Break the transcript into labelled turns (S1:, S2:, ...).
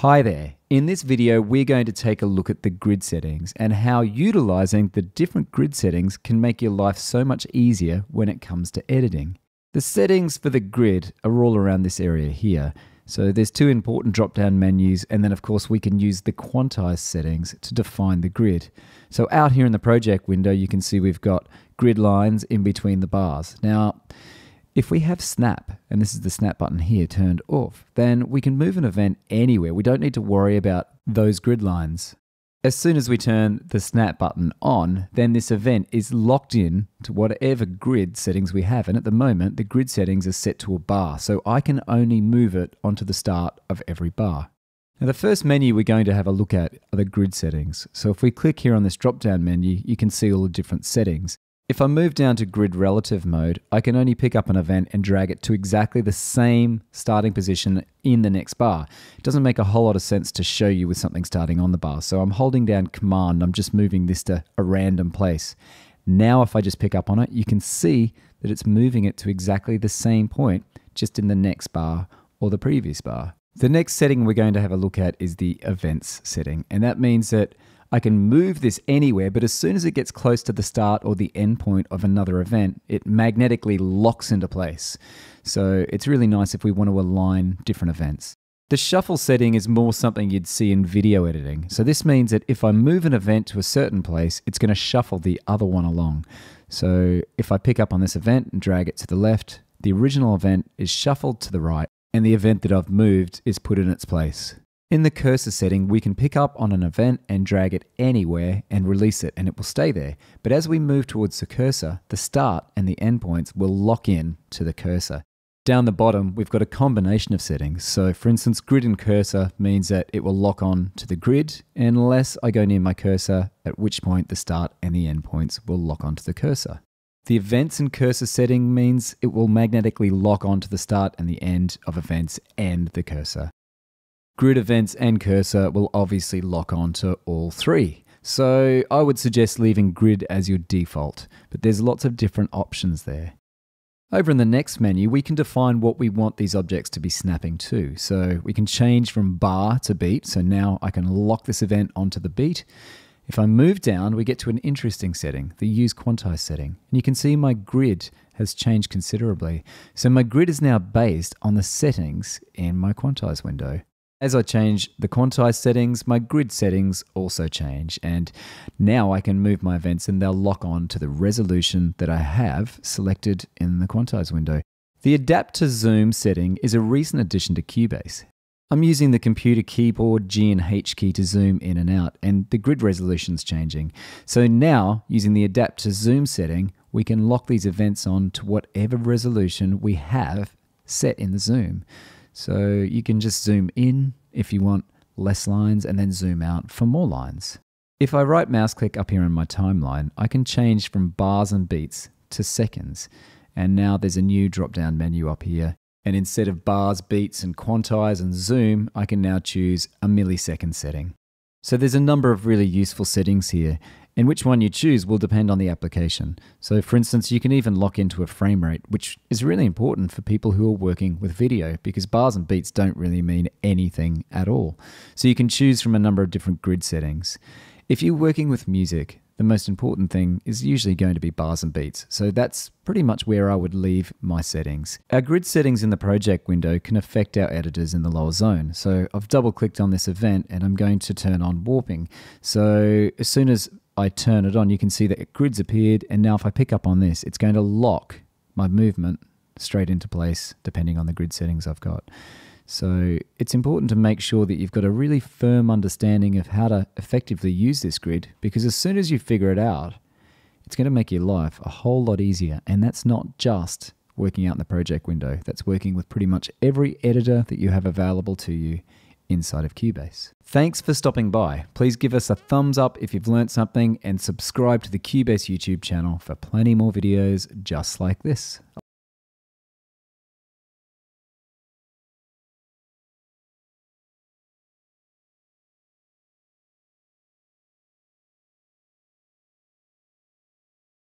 S1: Hi there. In this video, we're going to take a look at the grid settings and how utilizing the different grid settings can make your life so much easier when it comes to editing. The settings for the grid are all around this area here. So there's two important drop-down menus and then of course we can use the quantize settings to define the grid. So out here in the project window, you can see we've got grid lines in between the bars. Now, if we have snap, and this is the snap button here turned off, then we can move an event anywhere. We don't need to worry about those grid lines. As soon as we turn the snap button on, then this event is locked in to whatever grid settings we have. And at the moment, the grid settings are set to a bar, so I can only move it onto the start of every bar. Now, the first menu we're going to have a look at are the grid settings. So if we click here on this drop down menu, you can see all the different settings. If I move down to grid relative mode, I can only pick up an event and drag it to exactly the same starting position in the next bar. It doesn't make a whole lot of sense to show you with something starting on the bar. So I'm holding down command, I'm just moving this to a random place. Now if I just pick up on it, you can see that it's moving it to exactly the same point, just in the next bar or the previous bar. The next setting we're going to have a look at is the events setting, and that means that I can move this anywhere, but as soon as it gets close to the start or the end point of another event, it magnetically locks into place. So it's really nice if we want to align different events. The shuffle setting is more something you'd see in video editing. So this means that if I move an event to a certain place, it's going to shuffle the other one along. So if I pick up on this event and drag it to the left, the original event is shuffled to the right, and the event that I've moved is put in its place. In the cursor setting, we can pick up on an event and drag it anywhere and release it and it will stay there. But as we move towards the cursor, the start and the endpoints will lock in to the cursor. Down the bottom, we've got a combination of settings. So for instance, grid and cursor means that it will lock on to the grid unless I go near my cursor, at which point the start and the endpoints will lock onto the cursor. The events and cursor setting means it will magnetically lock onto the start and the end of events and the cursor. Grid events and cursor will obviously lock onto all three. So I would suggest leaving grid as your default, but there's lots of different options there. Over in the next menu, we can define what we want these objects to be snapping to. So we can change from bar to beat. So now I can lock this event onto the beat. If I move down, we get to an interesting setting, the use quantize setting. And you can see my grid has changed considerably. So my grid is now based on the settings in my quantize window. As I change the quantize settings, my grid settings also change, and now I can move my events and they'll lock on to the resolution that I have selected in the quantize window. The adapt to zoom setting is a recent addition to Cubase. I'm using the computer keyboard G and H key to zoom in and out, and the grid resolution's changing. So now, using the adapt to zoom setting, we can lock these events on to whatever resolution we have set in the zoom. So you can just zoom in if you want less lines and then zoom out for more lines. If I right mouse click up here in my timeline, I can change from bars and beats to seconds. And now there's a new drop down menu up here. And instead of bars, beats, and quantize and zoom, I can now choose a millisecond setting. So there's a number of really useful settings here, and which one you choose will depend on the application. So, for instance, you can even lock into a frame rate, which is really important for people who are working with video because bars and beats don't really mean anything at all. So, you can choose from a number of different grid settings. If you're working with music, the most important thing is usually going to be bars and beats. So that's pretty much where I would leave my settings. Our grid settings in the project window can affect our editors in the lower zone. So I've double clicked on this event and I'm going to turn on warping. So as soon as I turn it on, you can see that grids appeared. And now if I pick up on this, it's going to lock my movement straight into place depending on the grid settings I've got. So it's important to make sure that you've got a really firm understanding of how to effectively use this grid because as soon as you figure it out, it's going to make your life a whole lot easier. And that's not just working out in the project window, that's working with pretty much every editor that you have available to you inside of Cubase. Thanks for stopping by. Please give us a thumbs up if you've learned something and subscribe to the Cubase YouTube channel for plenty more videos just like this.